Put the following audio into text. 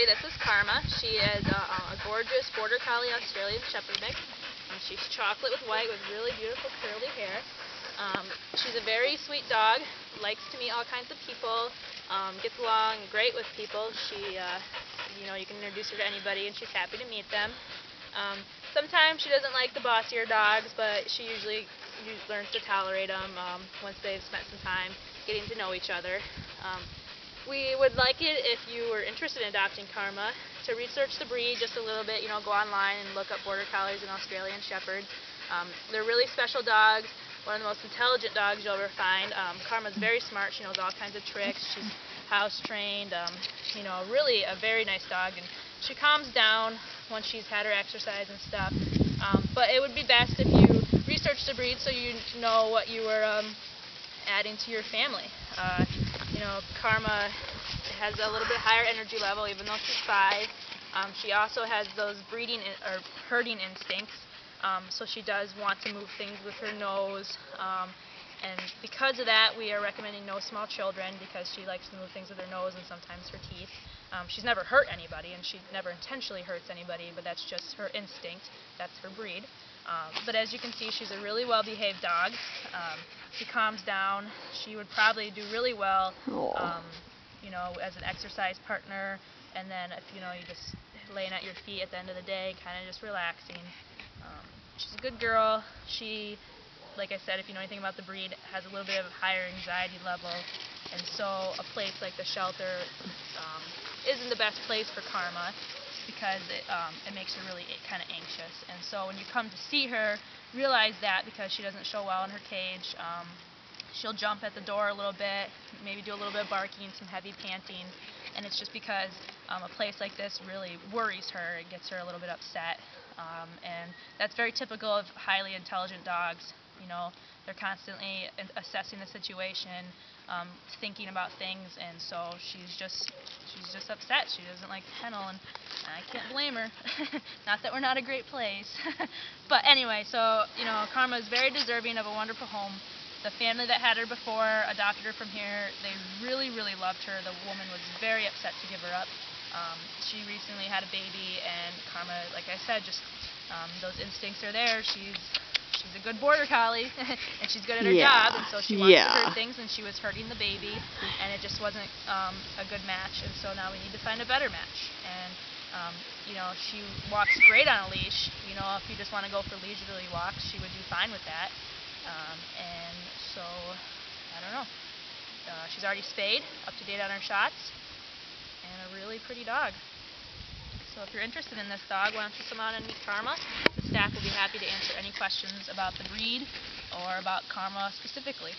everybody. This is Karma. She is a, a gorgeous Border Collie Australian Shepherd mix. Um, she's chocolate with white with really beautiful curly hair. Um, she's a very sweet dog, likes to meet all kinds of people, um, gets along great with people. She, uh, you know, you can introduce her to anybody and she's happy to meet them. Um, sometimes she doesn't like the bossier dogs, but she usually, learns to tolerate them um, once they've spent some time getting to know each other. We would like it if you were interested in adopting Karma to research the breed just a little bit. You know, go online and look up Border Collies and Australian Shepherds. Um, they're really special dogs. One of the most intelligent dogs you'll ever find. Um, Karma's very smart. She knows all kinds of tricks. She's house trained. Um, you know, really a very nice dog. And she calms down once she's had her exercise and stuff. Um, but it would be best if you researched the breed so you know what you were um, adding to your family. Uh, you know, Karma has a little bit higher energy level, even though she's five. Um, she also has those breeding or herding instincts, um, so she does want to move things with her nose. Um, and because of that, we are recommending no small children because she likes to move things with her nose and sometimes her teeth. Um, she's never hurt anybody, and she never intentionally hurts anybody, but that's just her instinct. That's her breed. Um, but as you can see, she's a really well-behaved dog. Um, she calms down. She would probably do really well, um, you know, as an exercise partner. And then if you know you just laying at your feet at the end of the day, kind of just relaxing. Um, she's a good girl. She, like I said, if you know anything about the breed, has a little bit of a higher anxiety level. And so a place like the shelter um, isn't the best place for Karma because it, um, it makes her really kind of anxious. And so when you come to see her, realize that because she doesn't show well in her cage. Um, she'll jump at the door a little bit, maybe do a little bit of barking, some heavy panting, and it's just because um, a place like this really worries her. It gets her a little bit upset, um, and that's very typical of highly intelligent dogs. You know, they're constantly assessing the situation, um, thinking about things, and so she's just she's just upset. She doesn't like kennel, and I can't blame her. not that we're not a great place, but anyway, so you know, Karma is very deserving of a wonderful home. The family that had her before adopted her from here. They really, really loved her. The woman was very upset to give her up. Um, she recently had a baby, and Karma, like I said, just um, those instincts are there. She's she's a good border collie and she's good at her yeah. job and so she wants yeah. to herd things and she was herding the baby and it just wasn't um, a good match and so now we need to find a better match and um, you know she walks great on a leash you know if you just want to go for leisurely walks she would do fine with that um, and so I don't know uh, she's already spayed up to date on her shots and a really pretty dog so if you're interested in this dog, why don't you come out and meet Karma? The staff will be happy to answer any questions about the breed or about Karma specifically.